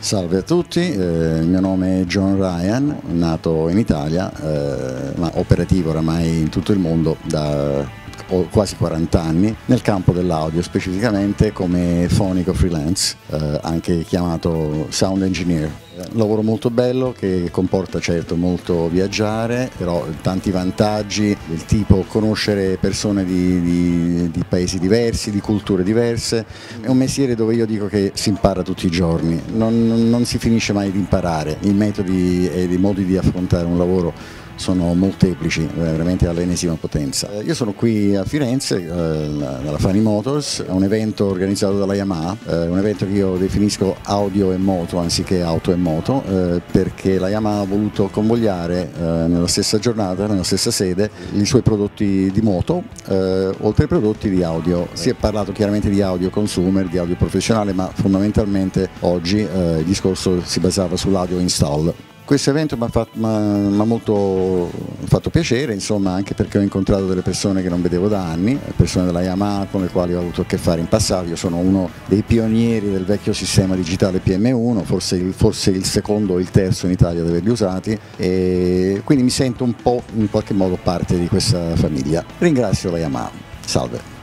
Salve a tutti, eh, il mio nome è John Ryan, nato in Italia, eh, ma operativo oramai in tutto il mondo da quasi 40 anni nel campo dell'audio, specificamente come fonico freelance, eh, anche chiamato sound engineer. Un lavoro molto bello che comporta certo molto viaggiare, però tanti vantaggi del tipo conoscere persone di, di, di, paesi diversi, di culture diverse. È un mestiere dove io dico che si impara tutti i giorni, non, non si finisce mai di imparare. I metodi e i modi di affrontare un lavoro sono molteplici, eh, veramente all'ennesima potenza. Eh, io sono qui a Firenze, eh, dalla Funny Motors, è un evento organizzato dalla Yamaha, un evento che io definisco audio e moto anziché auto e moto, perché la Yamaha ha voluto convogliare nella stessa giornata, nella stessa sede, i suoi prodotti di moto, oltre ai prodotti di audio. Si è parlato chiaramente di audio consumer, di audio professionale, ma fondamentalmente oggi il discorso si basava sull'audio install. Questo evento mi ha fatto, fatto piacere, insomma, anche perché ho incontrato delle persone che non vedevo da anni, persone della Yamaha con le quali ho avuto a che fare in passato. Io sono uno dei pionieri del vecchio sistema digitale PM1, forse il, forse il secondo o il terzo in Italia ad averli usati, e quindi mi sento un po' in qualche modo parte di questa famiglia. Ringrazio la Yamaha. Salve.